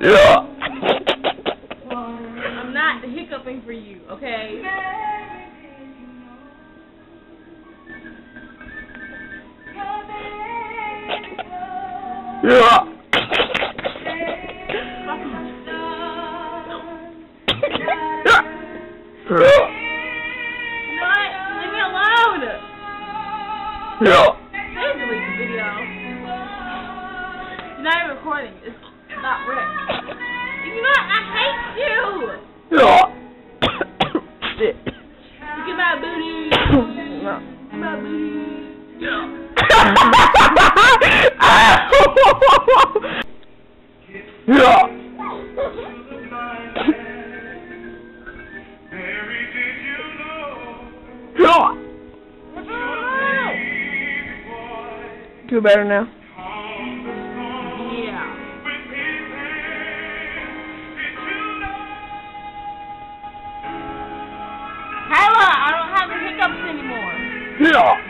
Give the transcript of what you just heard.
Yeah. I'm not hiccuping for you, okay? Yeah. You know what? Leave me alone! Yeah. Delete the video. You're not even recording. It's not Rick. You know? I hate you! Shit. Look at my booty. No. Yeah. Better now? Yeah.